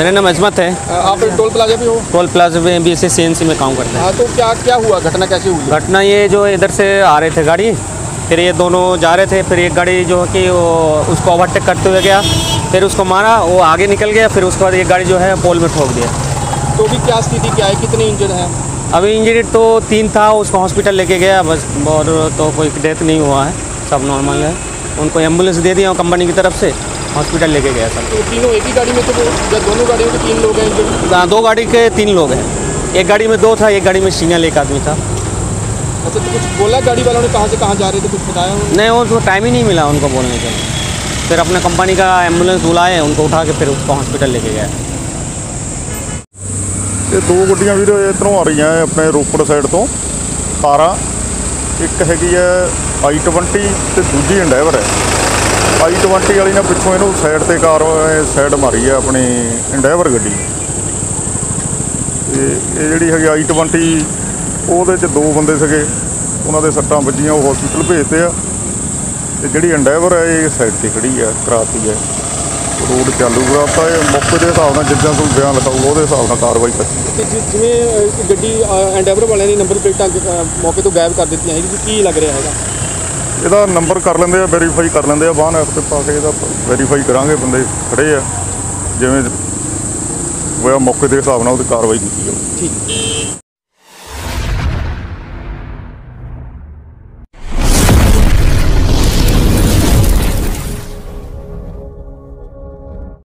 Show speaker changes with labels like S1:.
S1: मेरा नाम अजमत है।
S2: आप टोल प्लाजा भी हो?
S1: टोल प्लाजा में बी एस सी में काम करता
S2: हाँ। तो क्या क्या हुआ? घटना कैसे हुई?
S1: घटना ये जो इधर से आ रहे थे गाड़ी फिर ये दोनों जा रहे थे फिर एक गाड़ी जो है कि वो उसको ओवरटेक करते हुए गया फिर उसको मारा वो आगे निकल गया फिर उसके बाद ये गाड़ी जो है पोल में ठोक दिया।
S2: तो भी क्या स्थिति क्या है? कितने इंजर्ड हैं?
S1: अभी इंजरी तो तीन था उसको हॉस्पिटल लेके गया बस और तो कोई डेथ नहीं हुआ है सब नॉर्मल है। उनको एंबुलेंस दे दिया कंपनी की तरफ़ से। हॉस्पिटल लेके गया सब
S2: तो तीनों एक ही गाड़ी में थे वो या दोनों गाड़ियों के तीन लोग हैं इंजर्ड
S1: हाँ, दो गाड़ी के तीन लोग हैं एक गाड़ी में दो था एक गाड़ी में सिंगल एक आदमी था
S2: अच्छा तो कुछ बोला गाड़ी वालों ने कहाँ से कहाँ जा रहे थे कुछ बताया उन्होंने
S1: नहीं वो तो टाइम ही नहीं मिला उनको बोलने के लिए फिर अपने कंपनी का एम्बुलेंस बुलाए उनको उठा के फिर उसको हॉस्पिटल लेके गए
S3: ਇਹ ਦੋ ਗੱਡੀਆਂ ਵੀਰ ਇੱਧਰੋਂ ਆ ਰਹੀਆਂ ਹੈ ਆਪਣੇ ਰੋਪੜ ਸਾਈਡ ਤੋਂ ਕਾਰਾਂ ਇੱਕ ਹੈਗੀ ਹੈ ਆਈ 20 ਤੇ ਦੂਜੀ ਇੰਡਾਈਵਰ ਹੈ ਆਈ 20 ਵਾਲੀ ਨੇ ਪਿੱਛੋਂ ਇਹਨੂੰ ਸਾਈਡ ਤੇ ਕਾਰ ਸਾਈਡ ਮਾਰੀ ਆ ਆਪਣੀ ਇੰਡੈਵਰ ਗੱਡੀ। ਤੇ ਇਹ ਜਿਹੜੀ ਹੈਗੀ ਆਈ 20 ਉਹਦੇ 'ਚ ਦੋ ਬੰਦੇ ਸੀਗੇ। ਉਹਨਾਂ ਦੇ ਸੱਟਾਂ ਵੱਜੀਆਂ, ਉਹ ਹਸਪੀਟਲ ਭੇਜਤੇ ਆ। ਤੇ ਜਿਹੜੀ ਇੰਡਾਈਵਰ ਹੈ ਇਹ ਸਾਈਡ ਤੇ ਖੜੀ ਹੈ ਕਰਾਤੀ ਹੈ ਰੋਡ ਚਾਲੂ ਕਰਾਤਾ ਇਹ, ਮੌਕੇ ਦੇ ਹਿਸਾਬ ਨਾਲ ਜਿੱਦਾਂ ਕੋਈ ਬਿਆਨ ਲਿਖਾਊਗਾ, ਉਹਦੇ ਹਿਸਾਬ ਨਾਲ ਕਾਰਵਾਈ ਕਰਨੀ
S2: ਜਿਵੇਂ ਗੱਡੀ ਐਂਡੈਵਰ ਵਾਲਿਆਂ ਨੇ ਨੰਬਰ ਪਲੇਟਾਂ ਮੌਕੇ ਤੋਂ ਗਾਇਬ ਕਰ ਦਿੱਤੀਆਂ ਹੈਗੀ ਕੀ ਲੱਗ ਰਿਹਾ ਹੈਗਾ?
S3: ਇਹਦਾ ਨੰਬਰ ਕਰ ਲੈਂਦੇ ਆ ਵੈਰੀਫਾਈ ਕਰ ਲੈਂਦੇ ਆ ਵਾਹਨ ਐਪ ਤੇ ਪਾ ਕੇ ਇਹਦਾ ਵੈਰੀਫਾਈ ਕਰਾਂਗੇ, ਬੰਦੇ ਖੜੇ ਆ। ਜਿਵੇਂ ਹੋਇਆ ਮੌਕੇ ਦੇ ਹਿਸਾਬ ਨਾਲ ਉਹਦੀ ਕਾਰਵਾਈ ਕੀਤੀ ਜਾਊ।
S2: ਠੀਕ।